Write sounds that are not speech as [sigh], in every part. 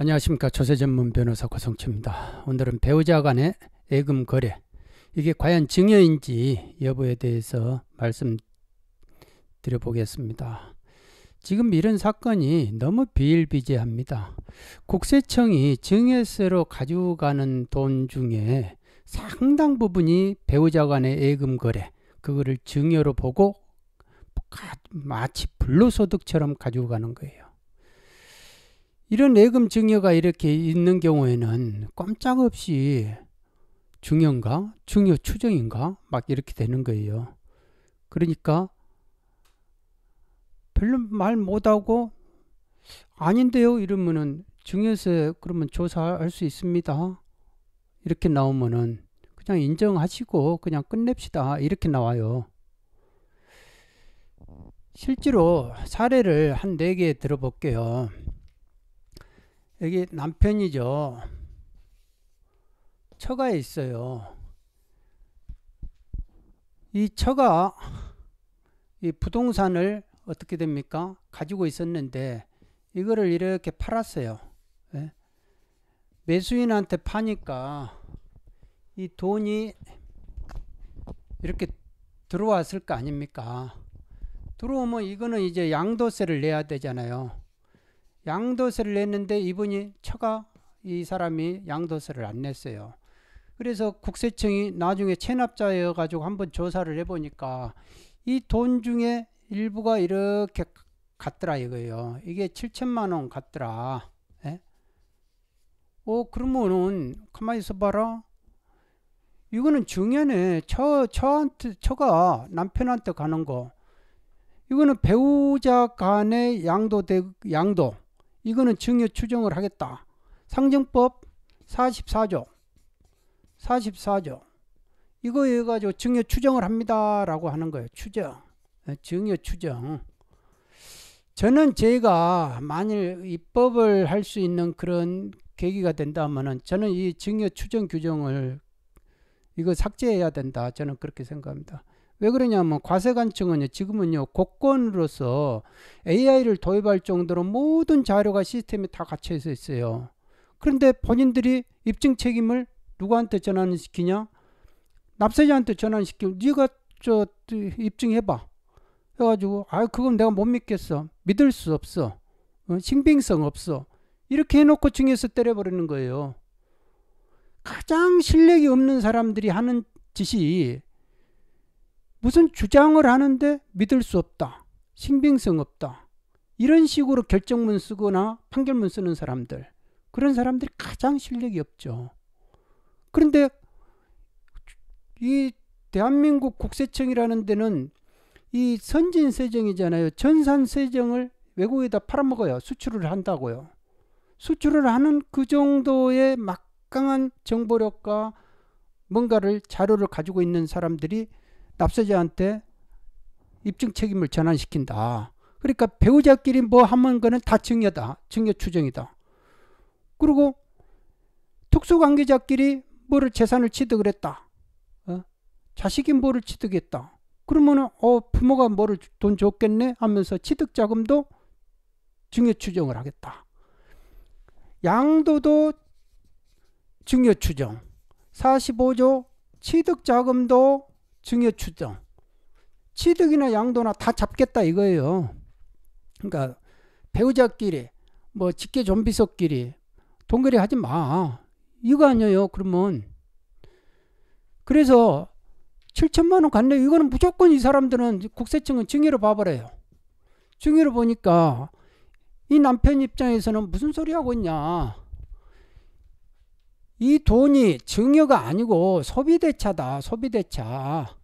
안녕하십니까 조세 전문 변호사 고성치입니다. 오늘은 배우자 간의 예금 거래 이게 과연 증여인지 여부에 대해서 말씀드려 보겠습니다. 지금 이런 사건이 너무 비일비재합니다. 국세청이 증여세로 가지고 가는 돈 중에 상당 부분이 배우자 간의 예금 거래 그거를 증여로 보고 마치 불로소득처럼 가지고 가는 거예요. 이런 예금 증여가 이렇게 있는 경우에는 꼼짝없이 중요인가? 중요 추정인가? 막 이렇게 되는 거예요. 그러니까 별로 말 못하고 아닌데요 이러면은 증여세 그러면 조사할 수 있습니다. 이렇게 나오면은 그냥 인정하시고 그냥 끝냅시다. 이렇게 나와요. 실제로 사례를 한 네 개 들어볼게요. 여기 남편이죠. 처가 있어요. 이 처가 이 부동산을 어떻게 됩니까? 가지고 있었는데 이거를 이렇게 팔았어요. 네? 매수인한테 파니까 이 돈이 이렇게 들어왔을 거 아닙니까? 들어오면 이거는 이제 양도세를 내야 되잖아요. 양도세를 냈는데 이분이 처가 이 사람이 양도세를 안 냈어요. 그래서 국세청이 나중에 체납자여 가지고 한번 조사를 해 보니까 이 돈 중에 일부가 이렇게 갔더라 이거예요. 이게 7천만 원 갔더라. 예? 어 그러면은 가만히 있어 봐라. 이거는 중요네. 처 처한테 처가 남편한테 가는 거. 이거는 배우자 간의 양도 대 양도. 이거는 증여 추정을 하겠다. 상정법 44조 44조 이거 해가지고 증여 추정을 합니다 라고 하는 거예요. 추정 네, 증여 추정 저는 제가 만일 입법을 할 수 있는 그런 계기가 된다면은 저는 이 증여 추정 규정을 이거 삭제해야 된다. 저는 그렇게 생각합니다. 왜 그러냐면 과세관청은요 지금은요 국권으로서 AI를 도입할 정도로 모든 자료가 시스템에 다 갇혀 있어요. 그런데 본인들이 입증 책임을 누구한테 전환시키냐? 납세자한테 전환시키고 네가 저 입증해봐. 해가지고 아 그건 내가 못 믿겠어. 믿을 수 없어. 어, 신빙성 없어. 이렇게 해놓고 증에서 때려버리는 거예요. 가장 실력이 없는 사람들이 하는 짓이 무슨 주장을 하는데 믿을 수 없다. 신빙성 없다. 이런 식으로 결정문 쓰거나 판결문 쓰는 사람들. 그런 사람들이 가장 실력이 없죠. 그런데 이 대한민국 국세청이라는 데는 이 선진 세정이잖아요. 전산 세정을 외국에다 팔아먹어요. 수출을 한다고요. 수출을 하는 그 정도의 막강한 정보력과 뭔가를 자료를 가지고 있는 사람들이 납세자한테 입증 책임을 전환시킨다. 그러니까 배우자끼리 뭐 하면 거는 다 증여다. 증여 추정이다. 그리고 특수관계자끼리 뭐를 재산을 취득을 했다. 어? 자식이 뭐를 취득했다. 그러면은 어 부모가 뭐를 돈 줬겠네 하면서 취득 자금도 증여 추정을 하겠다. 양도도 증여 추정. 45조 취득 자금도 증여 추정. 취득이나 양도나 다 잡겠다 이거예요. 그러니까 배우자끼리 뭐 직계 좀비속끼리 동거래 하지 마. 이거 아니에요. 그러면 그래서 7천만 원 갔네. 이거는 무조건 이 사람들은 국세청은 증여로 봐버려요. 증여로 보니까 이 남편 입장에서는 무슨 소리 하고 있냐. 이 돈이 증여가 아니고 소비대차다. 소비대차.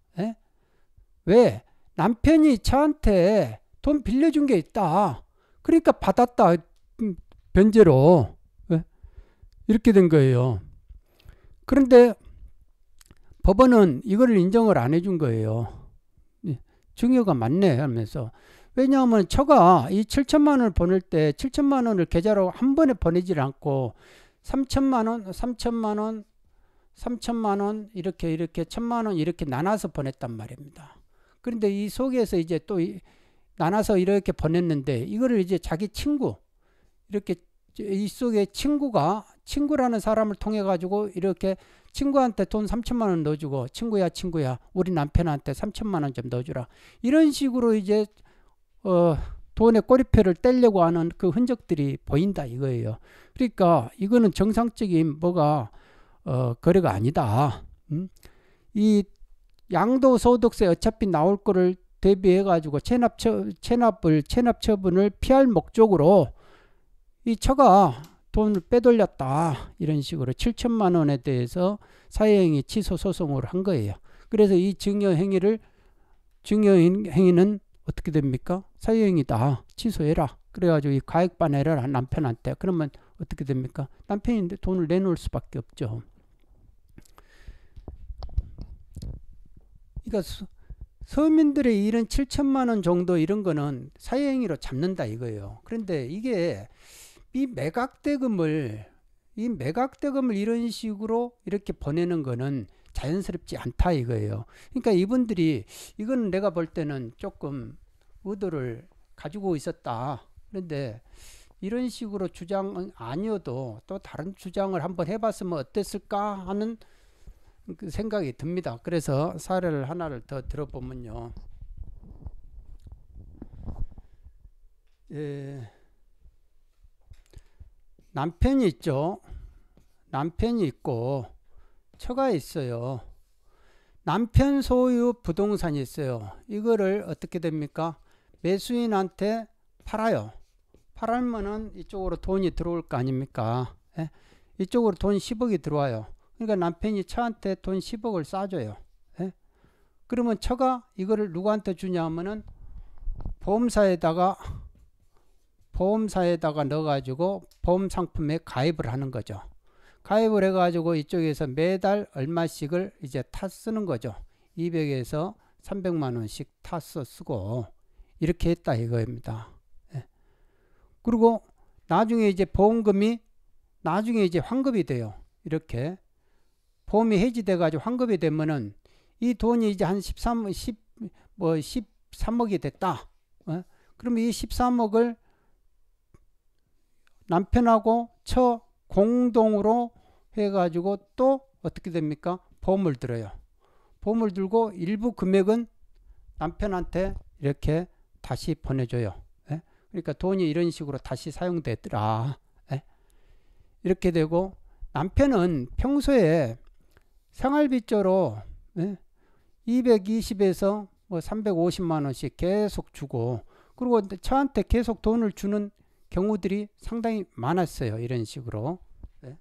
에? 왜? 남편이 저한테 돈 빌려준 게 있다. 그러니까 받았다. 음, 변제로. 왜? 이렇게 된 거예요. 그런데 법원은 이거를 인정을 안 해준 거예요. 증여가 맞네 하면서. 왜냐하면 처가 이 7천만 원을 보낼 때 7천만 원을 계좌로 한 번에 보내질 않고 3천만 원, 3천만 원, 3천만 원 이렇게 이렇게 천만 원 이렇게 나눠서 보냈단 말입니다. 그런데 이 속에서 이제 또 나눠서 이렇게 보냈는데 이거를 이제 자기 친구 이렇게 이 속에 친구가 친구라는 사람을 통해 가지고 이렇게 친구한테 돈 3천만 원 넣어주고 친구야 친구야 우리 남편한테 3천만 원 좀 넣어주라 이런 식으로 이제 어 돈의 꼬리표를 떼려고 하는 그 흔적들이 보인다 이거예요. 그러니까 이거는 정상적인 뭐가 어 거래가 아니다. 음? 이 양도소득세 어차피 나올 거를 대비해 가지고 체납 처, 체납을 체납 처분을 피할 목적으로 이 처가 돈을 빼돌렸다 이런 식으로 7천만 원에 대해서 사회행위 취소 소송을 한 거예요. 그래서 이 증여 행위를 증여 행위는 어떻게 됩니까? 사회행위다 취소해라. 그래가지고 이 가액 반해를 남편한테 그러면 어떻게 됩니까? 남편인데 돈을 내놓을 수밖에 없죠. 그러니까 서민들의 이런 7천만 원 정도 이런 거는 사회행위로 잡는다 이거예요. 그런데 이게 이 매각대금을 이 매각대금을 이런 식으로 이렇게 보내는 거는 자연스럽지 않다 이거예요. 그러니까 이분들이 이거는 내가 볼 때는 조금 의도를 가지고 있었다. 그런데 이런 식으로 주장 아니어도 또 다른 주장을 한번 해봤으면 어땠을까 하는 그 생각이 듭니다. 그래서 사례를 하나를 더 들어보면요. 예. 남편이 있죠. 남편이 있고 처가 있어요. 남편 소유 부동산이 있어요. 이거를 어떻게 됩니까? 매수인한테 팔아요. 팔면은 이쪽으로 돈이 들어올 거 아닙니까? 예? 이쪽으로 돈 10억이 들어와요. 그러니까 남편이 처한테 돈 10억을 싸줘요. 예? 그러면 처가 이거를 누구한테 주냐 하면은 보험사에다가 보험사에다가 넣어가지고 보험 상품에 가입을 하는 거죠. 가입을 해가지고 이쪽에서 매달 얼마씩을 이제 타 쓰는 거죠. 200에서 300만 원씩 타서 쓰고 이렇게 했다 이거입니다. 예. 그리고 나중에 이제 보험금이 나중에 이제 환급이 돼요. 이렇게 보험이 해지돼 가지고 환급이 되면은 이 돈이 이제 한 13, 10, 뭐 13억이 됐다. 어? 그러면 이 13억을 남편하고 처 공동으로 해가지고 또 어떻게 됩니까? 보험을 들어요. 보험을 들고 일부 금액은 남편한테 이렇게 다시 보내줘요. 예? 그러니까 돈이 이런 식으로 다시 사용되더라. 예? 이렇게 되고 남편은 평소에 생활비조로 예? 220에서 뭐 350만 원씩 계속 주고 그리고 저한테 계속 돈을 주는 경우들이 상당히 많았어요. 이런 식으로. 네.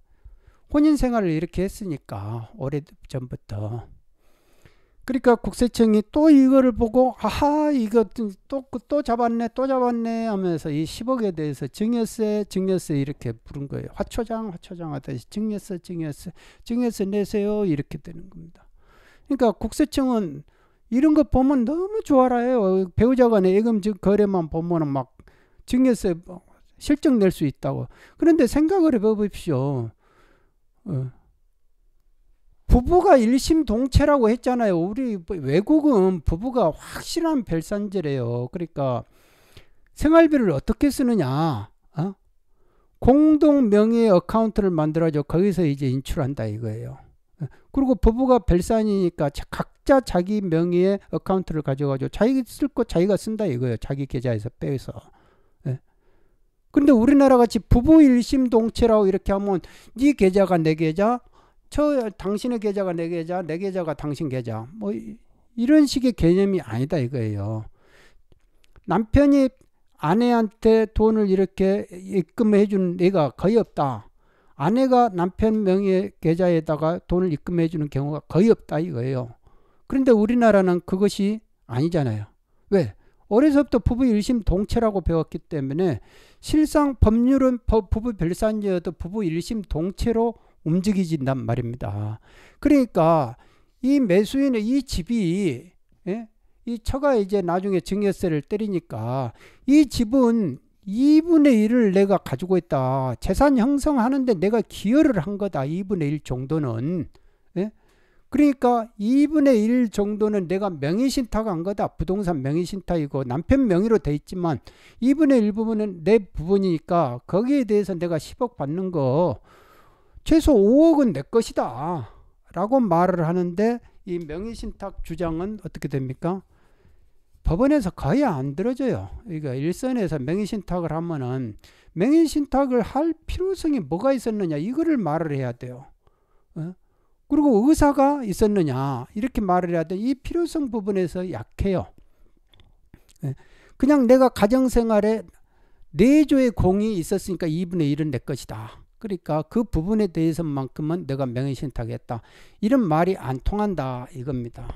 혼인 생활을 이렇게 했으니까 오래 전부터. 그러니까 국세청이 또 이거를 보고 아하 이거 또 또 잡았네 또 잡았네 하면서 이 10억에 대해서 증여세 증여세 이렇게 부른 거예요. 화초장 화초장 하듯이 증여세 증여세 증여세 내세요 이렇게 되는 겁니다. 그러니까 국세청은 이런 거 보면 너무 좋아라요. 배우자 간의 예금 거래만 보면은 막 증여세 실적 낼 수 있다고. 그런데 생각을 해보십시오. 어. 부부가 일심동체라고 했잖아요. 우리 외국은 부부가 확실한 별산제래요. 그러니까 생활비를 어떻게 쓰느냐. 어? 공동 명의 어카운트를 만들어줘 거기서 이제 인출한다 이거예요. 어. 그리고 부부가 별산이니까 각자 자기 명의의 어카운트를 가져가지고 자기 쓸 거 자기가 쓴다 이거예요. 자기 계좌에서 빼서. 근데 우리나라 같이 부부 일심동체라고 이렇게 하면 네 계좌가 내 계좌, 저 당신의 계좌가 내 계좌, 내 계좌가 당신 계좌. 뭐 이런 식의 개념이 아니다 이거예요. 남편이 아내한테 돈을 이렇게 입금해 주는 애가 거의 없다. 아내가 남편 명의 계좌에다가 돈을 입금해 주는 경우가 거의 없다 이거예요. 그런데 우리나라는 그것이 아니잖아요. 왜? 어려서부터 부부 일심 동체라고 배웠기 때문에 실상 법률은 부부 별산제여도 부부 일심 동체로 움직이진단 말입니다. 그러니까 이 매수인의 이 집이 예? 이 처가 이제 나중에 증여세를 때리니까 이 집은 2분의 1을 내가 가지고 있다. 재산 형성하는데 내가 기여를 한 거다. 2분의 1 정도는. 예? 그러니까 2분의 1 정도는 내가 명의신탁 한 거다. 부동산 명의신탁이고 남편 명의로 돼 있지만 2분의 1 부분은 내 부분이니까 거기에 대해서 내가 10억 받는 거 최소 5억은 내 것이다. 라고 말을 하는데 이 명의신탁 주장은 어떻게 됩니까? 법원에서 거의 안 들어줘요. 그러니까 일선에서 명의신탁을 하면은 명의신탁을 할 필요성이 뭐가 있었느냐 이거를 말을 해야 돼요. 어? 그리고 의사가 있었느냐 이렇게 말을 해야 돼. 이 필요성 부분에서 약해요. 예. 그냥 내가 가정생활에 내조의 공이 있었으니까 2분의 1은 내 것이다. 그러니까 그 부분에 대해서만큼은 내가 명예신탁했다. 이런 말이 안 통한다 이겁니다.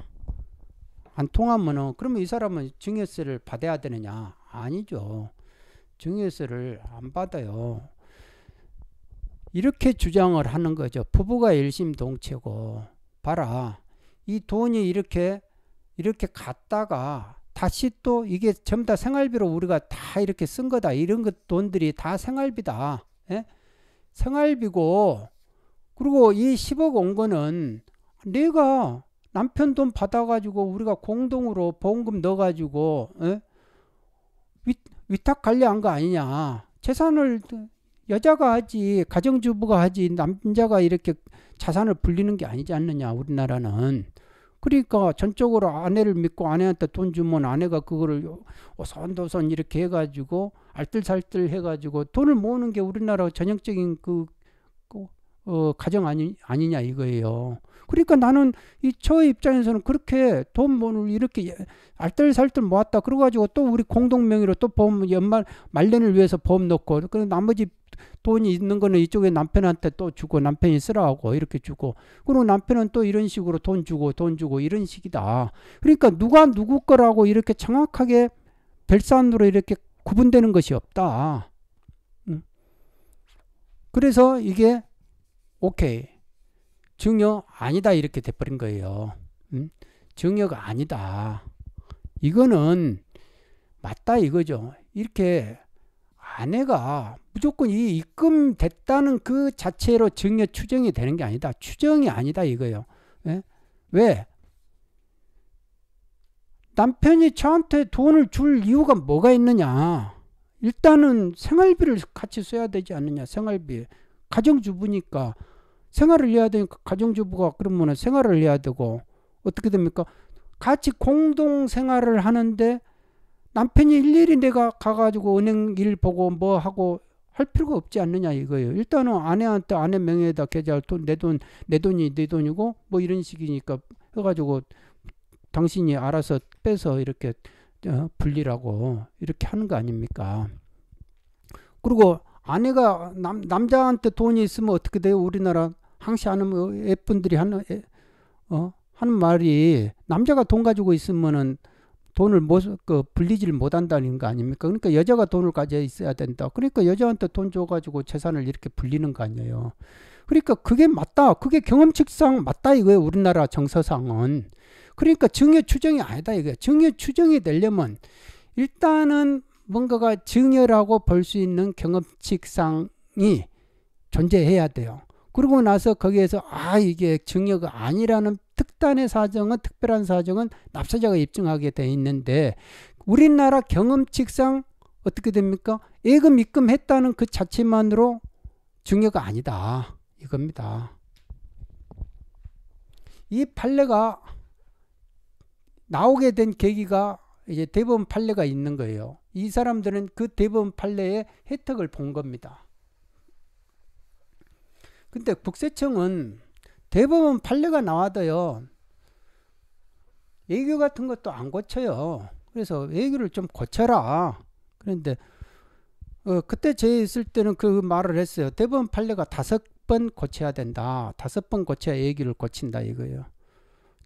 안 통하면은 그러면 이 사람은 증여세를 받아야 되느냐? 아니죠. 증여세를 안 받아요. 이렇게 주장을 하는 거죠. 부부가 일심동체고 봐라. 이 돈이 이렇게 이렇게 갔다가 다시 또 이게 전부 다 생활비로 우리가 다 이렇게 쓴 거다. 이런 것 돈들이 다 생활비다. 예? 생활비고 그리고 이 10억 온 거는 내가 남편 돈 받아가지고 우리가 공동으로 보험금 넣어가지고 예? 위, 탁 관리한 거 아니냐. 재산을 여자가 하지 가정주부가 하지 남자가 이렇게 자산을 불리는 게 아니지 않느냐 우리나라는 그러니까 전적으로 아내를 믿고 아내한테 돈 주면 아내가 그거를 오선도선 이렇게 해가지고 알뜰살뜰 해가지고 돈을 모으는 게 우리나라 전형적인 그, 그 어, 가정 아니, 아니냐 이거예요. 그러니까 나는 이저 입장에서는 그렇게 돈 모을 이렇게 알뜰살뜰 모았다. 그래가지고 또 우리 공동 명의로 또 보험 연말 말년을 위해서 보험 넣고 그 나머지 돈이 있는 거는 이쪽에 남편한테 또 주고 남편이 쓰라고 이렇게 주고 그리고 남편은 또 이런 식으로 돈 주고 돈 주고 이런 식이다. 그러니까 누가 누구 거라고 이렇게 정확하게 별산으로 이렇게 구분되는 것이 없다. 그래서 이게 오케이 증여 아니다 이렇게 돼버린 거예요. 음? 증여가 아니다. 이거는 맞다 이거죠. 이렇게 아내가 무조건 이 입금됐다는 그 자체로 증여 추정이 되는 게 아니다. 추정이 아니다 이거예요. 예? 왜? 남편이 저한테 돈을 줄 이유가 뭐가 있느냐? 일단은 생활비를 같이 써야 되지 않느냐? 생활비. 가정주부니까 생활을 해야 되니까 가정주부가 그러면 생활을 해야 되고 어떻게 됩니까? 같이 공동 생활을 하는데 남편이 일일이 내가 가가지고 은행 일 보고 뭐 하고 할 필요가 없지 않느냐 이거예요. 일단은 아내한테 아내 명의에다 계좌 돈내 돈 내 돈이 내 돈이고 뭐 이런 식이니까 해가지고 당신이 알아서 빼서 이렇게 어, 분리라고 이렇게 하는 거 아닙니까? 그리고 아내가 남, 남자한테 돈이 있으면 어떻게 돼요? 우리나라 항시 하는 애분들이 하는 어 하는 말이 남자가 돈 가지고 있으면은 돈을 못, 그, 불리지를 못한다는 거 아닙니까? 그러니까 여자가 돈을 가져 있어야 된다. 그러니까 여자한테 돈 줘가지고 재산을 이렇게 불리는 거 아니에요. 그러니까 그게 맞다. 그게 경험칙상 맞다 이거예요. 우리나라 정서상은. 그러니까 증여 추정이 아니다 이거예요. 증여 추정이 되려면 일단은 뭔가가 증여라고 볼 수 있는 경험칙상이 존재해야 돼요. 그러고 나서 거기에서 아 이게 증여가 아니라는 특단의 사정은 특별한 사정은 납세자가 입증하게 돼 있는데 우리나라 경험칙상 어떻게 됩니까? 예금 입금했다는 그 자체만으로 증여가 아니다 이겁니다. 이 판례가 나오게 된 계기가 이제 대법원 판례가 있는 거예요. 이 사람들은 그 대법원 판례의 혜택을 본 겁니다. 근데 국세청은 대법원 판례가 나와도요. 외교 같은 것도 안 고쳐요. 그래서 외교를 좀 고쳐라. 그런데 어, 그때 제 있을 때는 그 말을 했어요. 대법원 판례가 다섯 번 고쳐야 된다. 다섯 번 고쳐야 외교를 고친다 이거예요.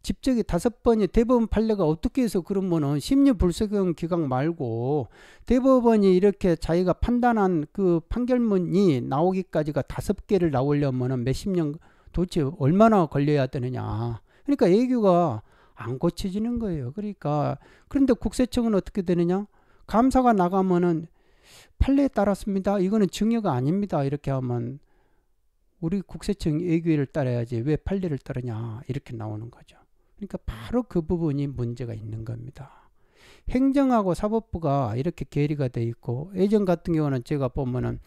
집적이 다섯 번이 대법원 판례가 어떻게 해서 그러면은 심리 불석용 기각 말고 대법원이 이렇게 자기가 판단한 그 판결문이 나오기까지가 다섯 개를 나오려면은 몇십 년 도대체 얼마나 걸려야 되느냐. 그러니까 애교가 안 고쳐지는 거예요. 그러니까 그런데 국세청은 어떻게 되느냐? 감사가 나가면은 판례에 따랐습니다. 이거는 증여가 아닙니다. 이렇게 하면 우리 국세청 예규를 따라야지 왜 판례를 따르냐 이렇게 나오는 거죠. 그러니까 바로 그 부분이 문제가 있는 겁니다. 행정하고 사법부가 이렇게 괴리가 돼 있고 예전 같은 경우는 제가 보면은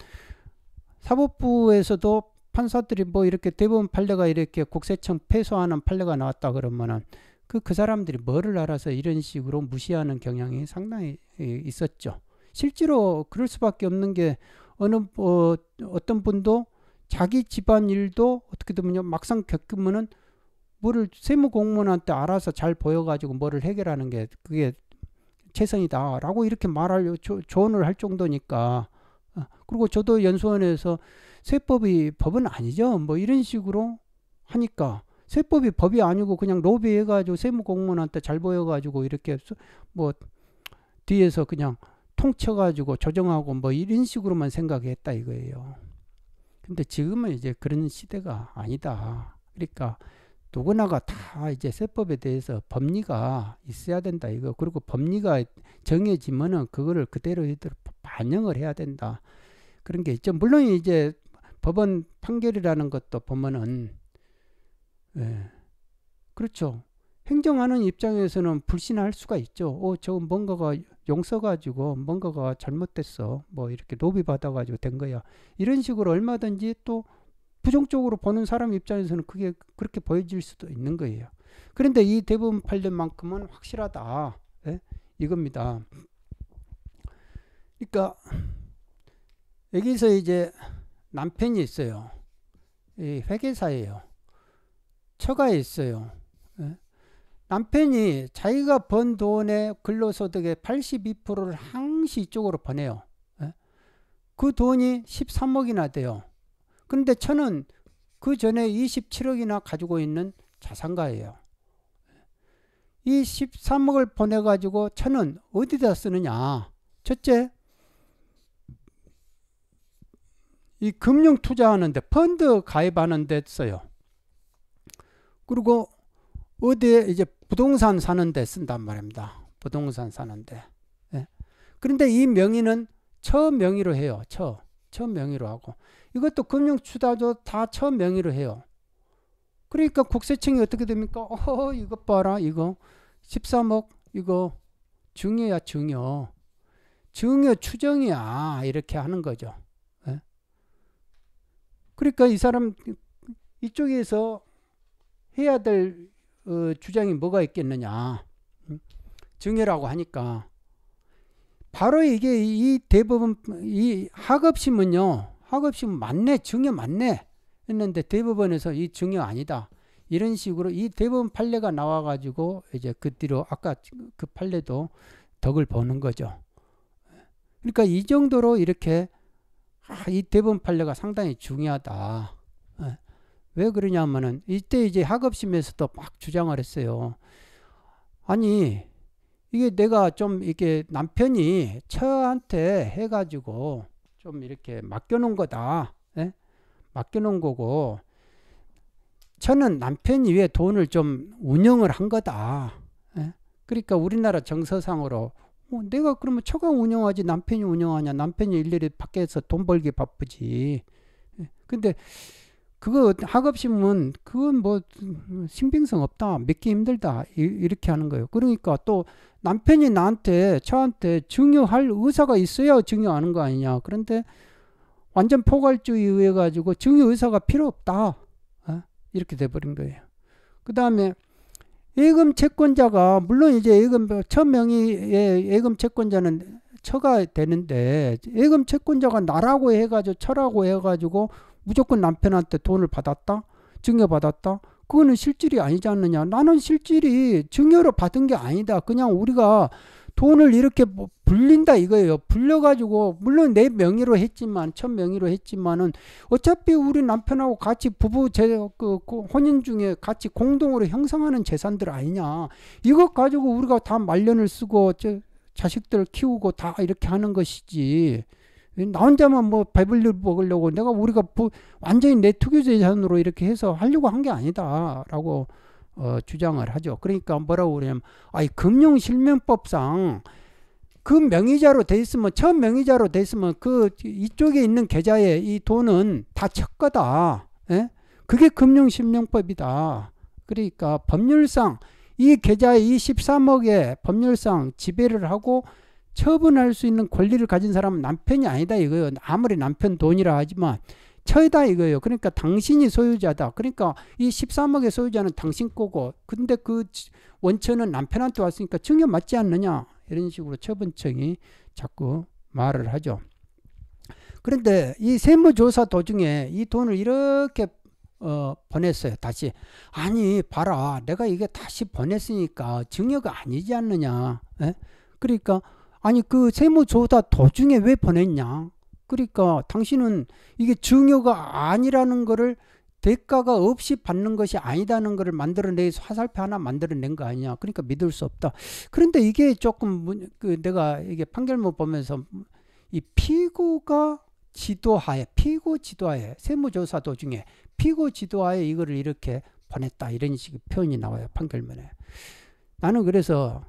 사법부에서도 판사들이 뭐 이렇게 대법원 판례가 이렇게 국세청 패소하는 판례가 나왔다 그러면은 그, 그 사람들이 뭐를 알아서 이런 식으로 무시하는 경향이 상당히 있었죠. 실제로 그럴 수밖에 없는 게 어느 어, 어떤 분도 자기 집안 일도 어떻게 되면 막상 겪으면은 뭐를 세무 공무원한테 알아서 잘 보여가지고 뭐를 해결하는 게 그게 최선이다라고 이렇게 말할 조, 조언을 할 정도니까 어, 그리고 저도 연수원에서 세법이 법은 아니죠 뭐 이런 식으로 하니까 세법이 법이 아니고 그냥 로비해가지고 세무 공무원한테 잘 보여가지고 이렇게 뭐 뒤에서 그냥 통쳐가지고 조정하고 뭐 이런 식으로만 생각했다 이거예요. 근데 지금은 이제 그런 시대가 아니다. 그러니까 누구나가 다 이제 세법에 대해서 법리가 있어야 된다 이거. 그리고 법리가 정해지면은 그거를 그대로 이대로 반영을 해야 된다. 그런 게 있죠. 물론 이제 법원 판결이라는 것도 보면은 예 그렇죠. 행정하는 입장에서는 불신할 수가 있죠. 어 저거 뭔가가 용서 가지고 뭔가가 잘못됐어. 뭐 이렇게 노비 받아 가지고 된 거야. 이런 식으로 얼마든지 또 부정적으로 보는 사람 입장에서는 그게 그렇게 보여질 수도 있는 거예요. 그런데 이 대부분 판례만큼은 확실하다. 예? 이겁니다. 그러니까 여기서 이제 남편이 있어요. 이 회계사예요. 처가 있어요. 예? 남편이 자기가 번 돈의 근로소득의 82%를 항시 이쪽으로 보내요. 예? 그 돈이 13억이나 돼요. 그런데 저는 그 전에 27억이나 가지고 있는 자산가예요. 이 13억을 보내가지고 저는 어디다 쓰느냐. 첫째, 이 금융 투자하는데 펀드 가입하는 데 써요. 그리고 어디에 이제 부동산 사는데 쓴단 말입니다. 부동산 사는데. 예. 그런데 이 명의는 처 명의로 해요. 처. 처 명의로 하고. 이것도 금융투자도 다 처음 명의로 해요. 그러니까 국세청이 어떻게 됩니까? 어, 이것 봐라, 이거. 13억, 이거 중요야, 중요. 중요 추정이야. 이렇게 하는 거죠. 네? 그러니까 이 사람, 이쪽에서 해야 될 어, 주장이 뭐가 있겠느냐. 증여라고 하니까. 바로 이게 이 대부분, 이 학업심은요, 학업시험 맞네, 증여 맞네 했는데 대법원에서 이 증여 아니다. 이런 식으로 이 대법원 판례가 나와 가지고 이제 그 뒤로 아까 그 판례도 덕을 보는 거죠. 그러니까 이 정도로 이렇게 아, 이 대법원 판례가 상당히 중요하다. 예. 왜 그러냐면은 이때 이제 학업심에서도 막 주장을 했어요. 아니 이게 내가 좀 이게 남편이 처한테 해가지고 좀 이렇게 맡겨놓은 거다. 예? 맡겨놓은 거고 저는 남편이 왜 돈을 좀 운영을 한 거다. 예? 그러니까 우리나라 정서상으로 어, 내가 그러면 처가 운영하지 남편이 운영하냐 남편이 일일이 밖에서 돈 벌기 바쁘지. 예? 근데 그거 학업신문 그건 뭐 신빙성 없다 믿기 힘들다 이 렇게 하는 거예요 그러니까 또 남편이 나한테 저한테 증여할 의사가 있어야 증여하는 거 아니냐 그런데 완전 포괄주의 의해 가지고 증여 의사가 필요 없다 어? 이렇게 돼 버린 거예요 그 다음에 예금 채권자가 물론 이제 예금 첫 명의의 예금 채권자는 처가 되는데 예금 채권자가 나라고 해 가지고 처라고 해 가지고 무조건 남편한테 돈을 받았다? 증여 받았다? 그거는 실질이 아니지 않느냐. 나는 실질이 증여로 받은 게 아니다. 그냥 우리가 돈을 이렇게 뭐 불린다 이거예요. 불려가지고 물론 내 명의로 했지만 첫 명의로 했지만은 어차피 우리 남편하고 같이 부부 제 그, 그 혼인 중에 같이 공동으로 형성하는 재산들 아니냐. 이것 가지고 우리가 다 말년을 쓰고 저 자식들 키우고 다 이렇게 하는 것이지. 나 혼자만 뭐 배불리 먹으려고 내가 우리가 부, 완전히 내 투기 재산으로 이렇게 해서 하려고 한 게 아니다라고 어, 주장을 하죠. 그러니까 뭐라고 그러냐면 아이 금융 실명법상 그 명의자로 돼 있으면 처음 명의자로 돼 있으면 그 이쪽에 있는 계좌에 이 돈은 다첫 거다. 예? 그게 금융심령법이다. 그러니까 법률상 이 계좌의 이 13억의 법률상 지배를 하고 처분할 수 있는 권리를 가진 사람은 남편이 아니다 이거예요. 아무리 남편 돈이라 하지만 처이다 이거예요. 그러니까 당신이 소유자다. 그러니까 이 13억의 소유자는 당신 거고 근데 그 원천은 남편한테 왔으니까 증여 맞지 않느냐 이런 식으로 처분청이 자꾸 말을 하죠. 그런데 이 세무조사 도중에 이 돈을 이렇게 어, 보냈어요. 다시. 아니, 봐라. 내가 이게 다시 보냈으니까 증여가 아니지 않느냐. 에? 그러니까, 아니, 그 세무조사 도중에 왜 보냈냐. 그러니까 당신은 이게 증여가 아니라는 거를 대가가 없이 받는 것이 아니다는 것을 만들어내서 화살표 하나 만들어낸 거 아니냐. 그러니까 믿을 수 없다. 그런데 이게 조금 그 내가 이게 판결문 보면서 이 피고가 지도하에 피고 지도하에 세무조사 도중에 피고 지도하에 이거를 이렇게 보냈다 이런 식의 표현이 나와요 판결문에 나는 그래서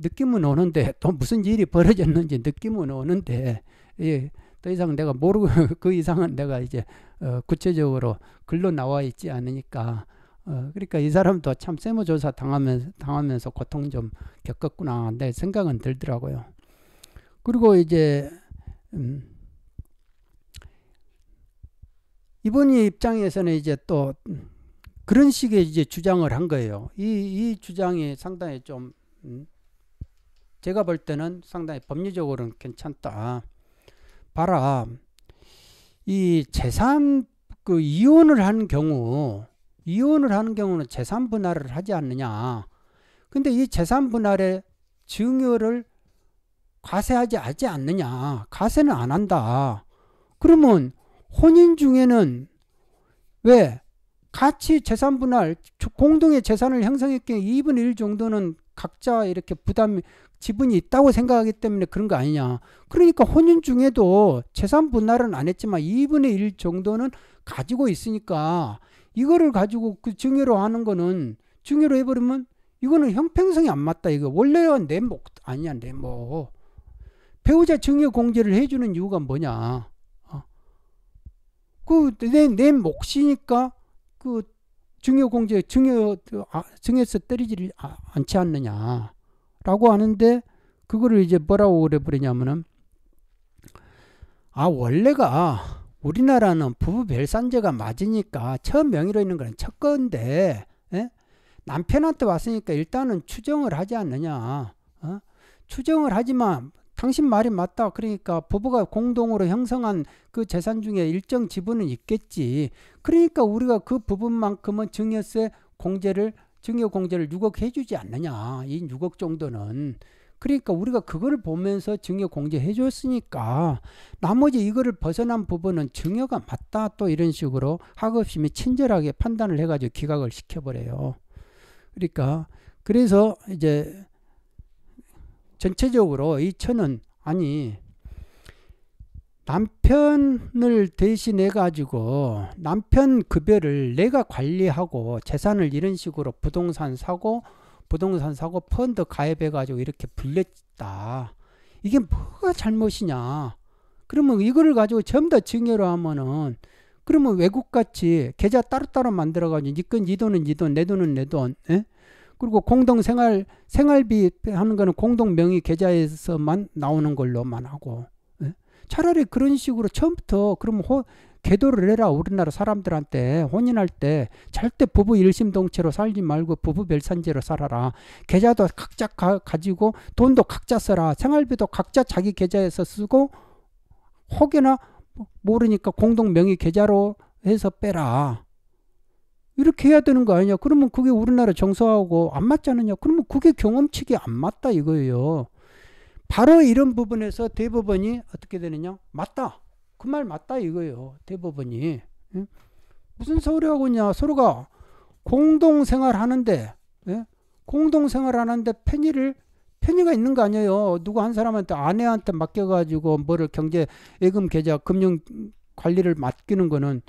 느낌은 오는데 또 무슨 일이 벌어졌는지 느낌은 오는데 예, 더 이상 내가 모르고 [laughs] 그 이상은 내가 이제 어, 구체적으로 글로 나와 있지 않으니까 어, 그러니까 이 사람도 참 세무조사 당하면서 당하면서 고통 좀 겪었구나 내 생각은 들더라고요. 그리고 이제 음, 이분이 입장에서는 이제 또 그런 식의 이제 주장을 한 거예요. 이, 이 주장이 상당히 좀 음, 제가 볼 때는 상당히 법리적으로는 괜찮다. 봐라. 이 재산 그 이혼을 하는 경우 이혼을 하는 경우는 재산 분할을 하지 않느냐. 근데 이 재산 분할의 증여를 과세하지 하지 않느냐. 과세는 안 한다. 그러면 혼인 중에는 왜 같이 재산 분할 공동의 재산을 형성했기에 2분의 1 정도는 각자 이렇게 부담 지분이 있다고 생각하기 때문에 그런 거 아니냐. 그러니까 혼인 중에도 재산 분할은 안 했지만 2분의 1 정도는 가지고 있으니까 이거를 가지고 그 증여로 하는 거는 증여로 해버리면 이거는 형평성이 안 맞다. 이거 원래는 내목 아니야 내목. 배우자 증여 공제를 해주는 이유가 뭐냐. 그내 내 몫이니까 그 증여 공제 증여 아, 증여서 때리지 아, 않지 않느냐 라고 하는데 그거를 이제 뭐라고 그래 버리냐면은 아 원래가 우리나라는 부부 별산제가 맞으니까 처음 명의로 있는 거는 첫 건데 에? 남편한테 왔으니까 일단은 추정을 하지 않느냐 어? 추정을 하지만 당신 말이 맞다. 그러니까 부부가 공동으로 형성한 그 재산 중에 일정 지분은 있겠지. 그러니까 우리가 그 부분만큼은 증여세 공제를 증여 공제를 6억 해주지 않느냐. 이 6억 정도는. 그러니까 우리가 그걸 보면서 증여 공제해 줬으니까 나머지 이거를 벗어난 부분은 증여가 맞다 또 이런 식으로 학업심이 친절하게 판단을 해가지고 기각을 시켜버려요. 그러니까 그래서 이제 전체적으로 이 천은 아니 남편을 대신해 가지고 남편 급여를 내가 관리하고 재산을 이런 식으로 부동산 사고 부동산 사고 펀드 가입해 가지고 이렇게 불렸다. 이게 뭐가 잘못이냐? 그러면 이거를 가지고 전부 다 증여로 하면은 그러면 외국같이 계좌 따로따로 만들어 가지고 니건 니 돈은 니 돈, 내 돈은 내 돈. 에? 그리고 공동 생활 생활비 하는 거는 공동 명의 계좌에서만 나오는 걸로만 하고 예? 차라리 그런 식으로 처음부터 그러면 호, 계도를 해라 우리나라 사람들한테 혼인할 때 절대 부부 일심동체로 살지 말고 부부 별산제로 살아라 계좌도 각자 가, 가지고 돈도 각자 써라 생활비도 각자 자기 계좌에서 쓰고 혹여나 모르니까 공동 명의 계좌로 해서 빼라 이렇게 해야 되는 거 아니냐. 그러면 그게 우리나라 정서하고 안 맞지 않느냐. 그러면 그게 경험칙이 안 맞다 이거예요. 바로 이런 부분에서 대법원이 어떻게 되느냐. 맞다. 그 말 맞다 이거예요. 대법원이. 예? 무슨 소리하고 있냐. 서로가 공동생활 하는데, 예? 공동생활 하는데 편의를 편의가 있는 거 아니에요. 누구 한 사람한테 아내한테 맡겨가지고 뭐를 경제 예금 계좌 금융 관리를 맡기는 거는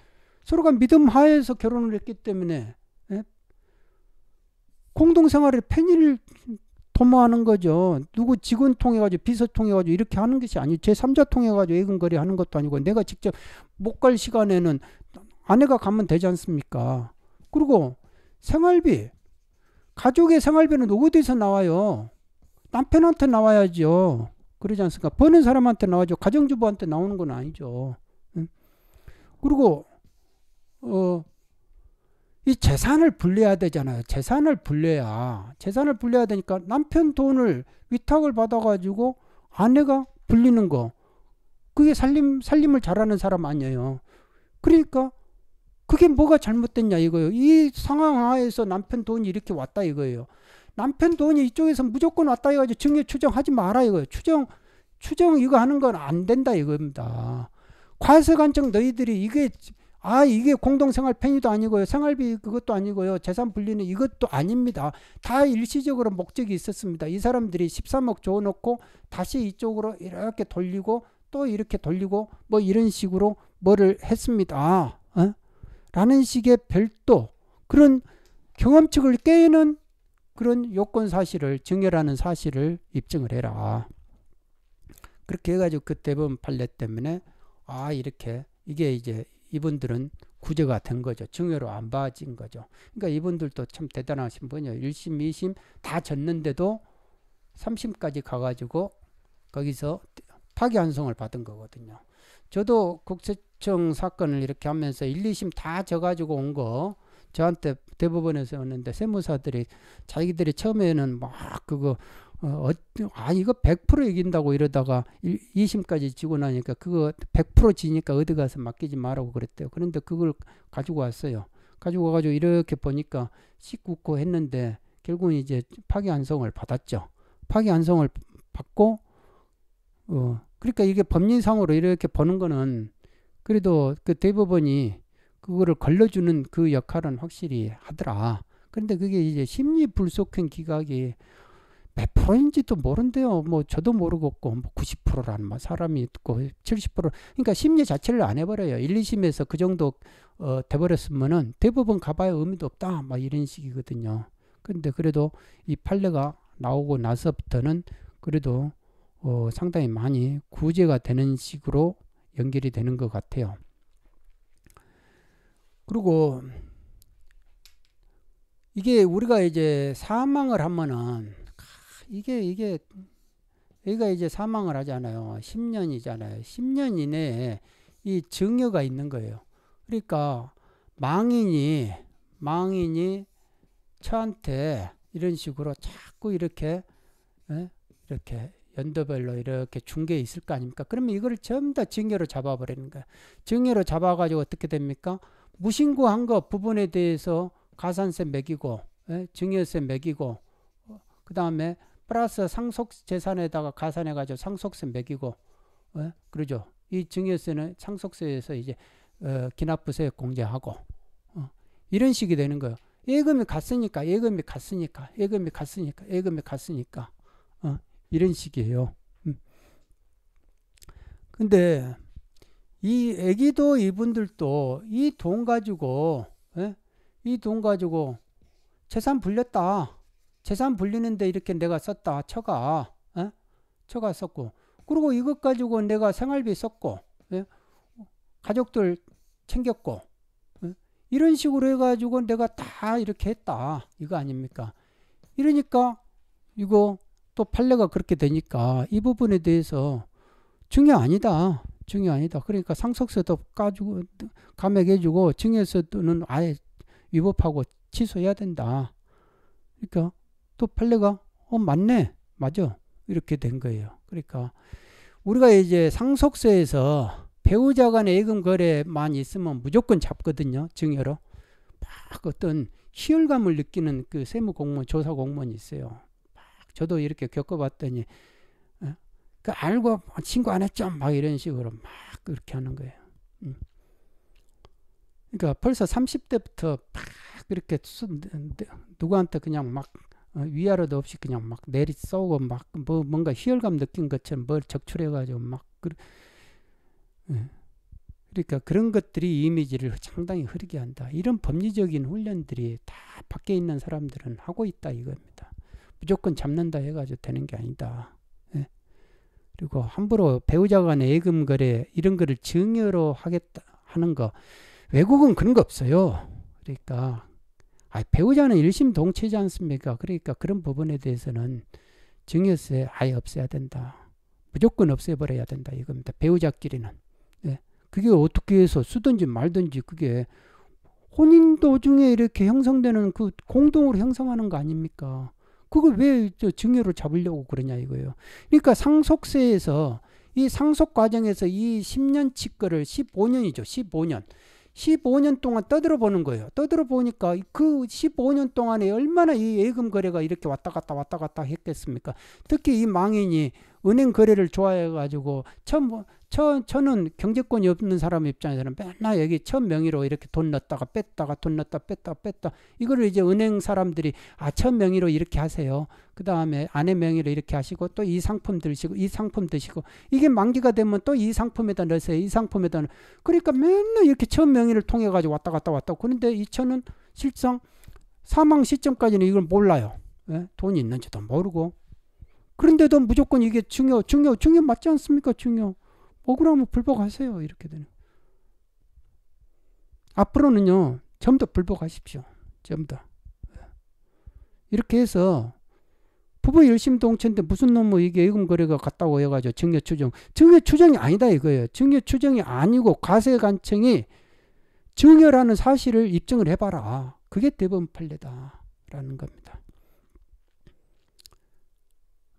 서로가 믿음 하에서 결혼을 했기 때문에 예? 공동생활에 편의를 도모하는 거죠. 누구 직원 통해 가지고 비서 통해 가지고 이렇게 하는 것이 아니고 제3자 통해 가지고 예금거래 하는 것도 아니고 내가 직접 못 갈 시간에는 아내가 가면 되지 않습니까? 그리고 생활비 가족의 생활비는 어디서 나와요? 남편한테 나와야죠. 그러지 않습니까? 버는 사람한테 나와죠. 가정주부한테 나오는 건 아니죠. 응? 그리고 어, 이 재산을 분리해야 되잖아요. 재산을 분리해야 재산을 분리해야 되니까 남편 돈을 위탁을 받아가지고 아내가 불리는 거 그게 살림 살림을 잘하는 사람 아니에요. 그러니까 그게 뭐가 잘못됐냐 이거예요. 이 상황 하에서 남편 돈이 이렇게 왔다 이거예요. 남편 돈이 이쪽에서 무조건 왔다 해가지고 증여 추정하지 마라 이거예요. 추정 추정 이거 하는 건 안 된다 이겁니다. 과세 관청 너희들이 이게 아 이게 공동생활 편의도 아니고요. 생활비 그것도 아니고요. 재산 분리는 이것도 아닙니다. 다 일시적으로 목적이 있었습니다. 이 사람들이 13억 줘놓고 다시 이쪽으로 이렇게 돌리고 또 이렇게 돌리고 뭐 이런 식으로 뭐를 했습니다. 어? 라는 식의 별도 그런 경험칙을 깨는 그런 요건 사실을 증여라는 사실을 입증을 해라. 그렇게 해가지고 그때 보면 판례 때문에 아 이렇게 이게 이제 이분들은 구제가 된 거죠. 증여로 안 봐진 거죠. 그러니까 이분들도 참 대단하신 분이에요. 1심, 2심 다 졌는데도 3심까지 가가지고 거기서 파기환송을 받은 거거든요. 저도 국세청 사건을 이렇게 하면서 1, 2심 다 져가지고 온 거 저한테 대법원에서 오는데 세무사들이 자기들이 처음에는 막 그거 어, 아 이거 100% 이긴다고 이러다가 2심까지 지고 나니까 그거 100% 지니까 어디 가서 맡기지 말라고 그랬대요. 그런데 그걸 가지고 왔어요. 가지고 와가지고 이렇게 보니까 씻고 했는데 결국은 이제 파기환송을 받았죠. 파기환송을 받고 어 그러니까 이게 법리상으로 이렇게 보는 거는 그래도 그 대법원이 그거를 걸러주는 그 역할은 확실히 하더라. 그런데 그게 이제 심리 불속행 기각이 몇 프로인지도 모른대요. 뭐 저도 모르겠고 뭐 90%라는 뭐 사람이 있고 70% 그러니까 심리 자체를 안 해버려요. 1, 2심에서 그 정도 어, 돼버렸으면은 대부분 가봐야 의미도 없다. 막 이런 식이거든요. 근데 그래도 이 판례가 나오고 나서부터는 그래도 어, 상당히 많이 구제가 되는 식으로 연결이 되는 것 같아요. 그리고 이게 우리가 이제 사망을 하면은 이게 이게 여기가 이제 사망을 하잖아요. 10년이잖아요. 10년 이내에 이 증여가 있는 거예요. 그러니까 망인이 망인이 저한테 이런 식으로 자꾸 이렇게 에? 예? 이렇게 연도별로 이렇게 중개 있을 거 아닙니까? 그러면 이거를 전부 다 증여로 잡아버리는 거야. 증여로 잡아가지고 어떻게 됩니까? 무신고한 거 부분에 대해서 가산세 매기고 에? 예? 증여세 매기고 어, 그 다음에 플러스 상속 재산에다가 가산해 가지고 상속세 매기고 어? 그러죠. 이 증여세는 상속세에서 이제 어, 기납부세 공제하고 어? 이런 식이 되는 거예요. 예금이 갔으니까 예금이 갔으니까 예금이 갔으니까 예금이 갔으니까 어? 이런 식이에요. 음. 근데 이 애기도 이분들도 이 돈 가지고 예? 이돈 가지고 재산 불렸다. 재산 불리는데 이렇게 내가 썼다. 처가. 에? 처가 썼고. 그리고 이것 가지고 내가 생활비 썼고. 에? 가족들 챙겼고. 에? 이런 식으로 해가지고 내가 다 이렇게 했다. 이거 아닙니까? 이러니까 이거 또 판례가 그렇게 되니까 이 부분에 대해서 중요 아니다. 중요 아니다. 그러니까 상속세도 까주고 감액해주고 증여세도는 아예 위법하고 취소해야 된다. 그러니까 또 판례가 어 맞네 맞아 이렇게 된 거예요. 그러니까 우리가 이제 상속세에서 배우자 간의 예금 거래만 있으면 무조건 잡거든요. 증여로. 막 어떤 희열감을 느끼는 그 세무 공무원, 조사 공무원이 있어요. 막 저도 이렇게 겪어봤더니 어? 그 알고 신고 안 했죠. 막 이런 식으로 막 그렇게 하는 거예요. 음. 그러니까 벌써 30대부터 막 그렇게 누구한테 그냥 막 어, 위아래도 없이 그냥 막 내리 쏘고 막 뭐 뭔가 희열감 느낀 것처럼 뭘 적출해가지고 막 그, 예. 그러니까 그런 것들이 이미지를 상당히 흐리게 한다. 이런 법리적인 훈련들이 다 밖에 있는 사람들은 하고 있다 이겁니다. 무조건 잡는다 해가지고 되는 게 아니다. 예. 그리고 함부로 배우자 간의 예금 거래 이런 거를 증여로 하겠다 하는 거 외국은 그런 거 없어요. 그러니까 아, 배우자는 일심동체지 않습니까? 그러니까 그런 부분에 대해서는 증여세 아예 없애야 된다. 무조건 없애버려야 된다 이겁니다. 배우자끼리는. 네. 그게 어떻게 해서 쓰든지 말든지 그게 혼인 도중에 이렇게 형성되는 그 공동으로 형성하는 거 아닙니까? 그걸 왜 증여를 잡으려고 그러냐 이거예요. 그러니까 상속세에서 이 상속 과정에서 이 10년치 거를 15년이죠. 15년. 15년 동안 떠들어 보는 거예요. 떠들어 보니까 그 15년 동안에 얼마나 이 예금 거래가 이렇게 왔다 갔다 왔다 갔다 했겠습니까? 특히 이 망인이 은행 거래를 좋아해 가지고 처음 뭐 저, 저는 경제권이 없는 사람 입장에서는 맨날 여기 첫 명의로 이렇게 돈 넣었다가 뺐다가 돈 넣었다 뺐다 뺐다 이거를 이제 은행 사람들이 아첫 명의로 이렇게 하세요. 그 다음에 아내 명의로 이렇게 하시고 또 이 상품 드시고 이 상품 드시고 이게 만기가 되면 또 이 상품에다 넣으세요. 이 상품에다 그러니까 맨날 이렇게 첫 명의를 통해 가지고 왔다 갔다 왔다 그런데 이 천은 실상 사망 시점까지는 이걸 몰라요. 예? 돈이 있는지도 모르고 그런데도 무조건 이게 중요 중요 중요 맞지 않습니까 중요 억울하면 불복하세요. 이렇게 되는. 앞으로는요, 전부 다 불복하십시오. 전부 다. 이렇게 해서 부부 열심 동체인데 무슨 놈뭐 이게 예금 거래가 갔다고 해가지고 증여 추정. 증여 추정이 아니다 이거예요. 증여 추정이 아니고 과세관청이 증여라는 사실을 입증을 해봐라. 그게 대법원 판례다라는 겁니다.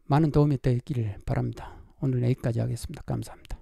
많은 도움이 되기를 바랍니다. 오늘 여기까지 하겠습니다. 감사합니다.